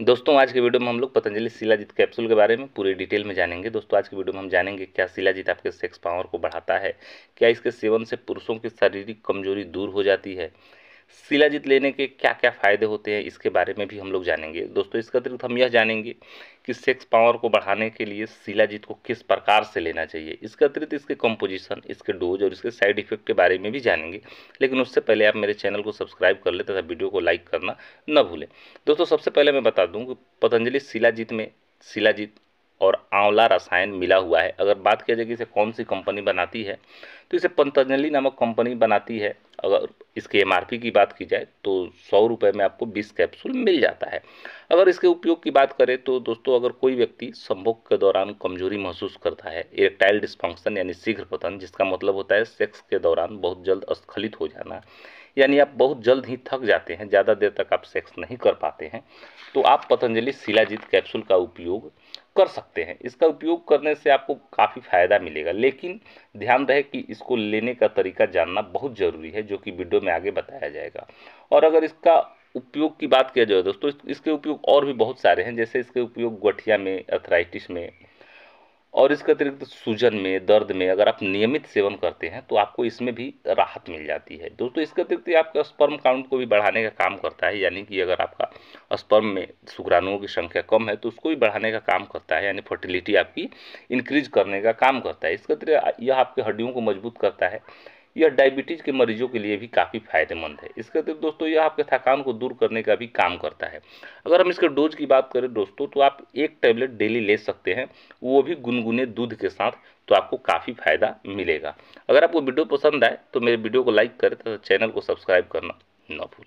दोस्तों, आज के वीडियो में हम लोग पतंजलि शिलाजीत कैप्सूल के बारे में पूरी डिटेल में जानेंगे। दोस्तों, आज के वीडियो में हम जानेंगे क्या शिलाजीत आपके सेक्स पावर को बढ़ाता है, क्या इसके सेवन से पुरुषों की शारीरिक कमज़ोरी दूर हो जाती है शिलाजीत लेने के क्या क्या फ़ायदे होते हैं, इसके बारे में भी हम लोग जानेंगे। दोस्तों, इसका अतिरिक्त हम यह जानेंगे कि सेक्स पावर को बढ़ाने के लिए शिलाजीत को किस प्रकार से लेना चाहिए। इसके अतिरिक्त इसके कंपोजिशन इसके डोज और इसके साइड इफ़ेक्ट के बारे में भी जानेंगे। लेकिन उससे पहले आप मेरे चैनल को सब्सक्राइब कर ले तथा वीडियो को लाइक करना न भूलें। दोस्तों, सबसे पहले मैं बता दूँ कि पतंजलि शिलाजीत में शिलाजीत और आंवला रसायन मिला हुआ है। अगर बात किया जाए कि इसे कौन सी कंपनी बनाती है तो इसे पतंजलि नामक कंपनी बनाती है। अगर इसके एमआरपी की बात की जाए तो सौ रुपये में आपको बीस कैप्सूल मिल जाता है। अगर इसके उपयोग की बात करें तो दोस्तों, अगर कोई व्यक्ति संभोग के दौरान कमज़ोरी महसूस करता है, इरेक्टाइल डिस्फंक्शन यानी शीघ्र पतन, जिसका मतलब होता है सेक्स के दौरान बहुत जल्द अस्खलित हो जाना, यानी आप बहुत जल्द ही थक जाते हैं, ज़्यादा देर तक आप सेक्स नहीं कर पाते हैं तो आप पतंजलि शिलाजीत कैप्सूल का उपयोग कर सकते हैं। इसका उपयोग करने से आपको काफ़ी फ़ायदा मिलेगा। लेकिन ध्यान रहे कि इसको लेने का तरीका जानना बहुत ज़रूरी है, जो कि वीडियो में आगे बताया जाएगा। और अगर इसका उपयोग की बात किया जाए दोस्तों, इसके उपयोग और भी बहुत सारे हैं। जैसे इसके उपयोग गठिया में, अर्थराइटिस में और इसके अतिरिक्त सूजन में, दर्द में अगर आप नियमित सेवन करते हैं तो आपको इसमें भी राहत मिल जाती है। दोस्तों, इसके अतिरिक्त आपका स्पर्म काउंट को भी बढ़ाने का काम करता है, यानी कि अगर आपका स्पर्म में शुक्राणुओं की संख्या कम है तो उसको भी बढ़ाने का काम करता है, यानी फर्टिलिटी आपकी इंक्रीज करने का काम करता है। इसके अतिरिक्त यह आपके हड्डियों को मज़बूत करता है। यह डायबिटीज़ के मरीजों के लिए भी काफ़ी फ़ायदेमंद है। इसके अतिरिक्त दोस्तों, यह आपके थकान को दूर करने का भी काम करता है। अगर हम इसके डोज की बात करें दोस्तों तो आप एक टैबलेट डेली ले सकते हैं, वो भी गुनगुने दूध के साथ तो आपको काफ़ी फ़ायदा मिलेगा। अगर आपको वीडियो पसंद आए तो मेरे वीडियो को लाइक करें तथा तो चैनल को सब्सक्राइब करना न भूलें।